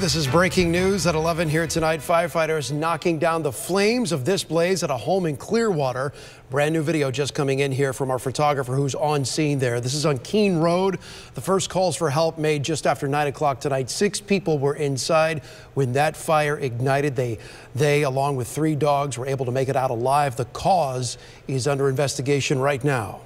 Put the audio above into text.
This is breaking news at 11 here tonight. Firefighters knocking down the flames of this blaze at a home in Clearwater. Brand new video just coming in here from our photographer who's on scene there. This is on Keene Road. The first calls for help made just after 9 o'clock tonight. Six people were inside when that fire ignited. They, they, along with three dogs, were able to make it out alive. The cause is under investigation right now.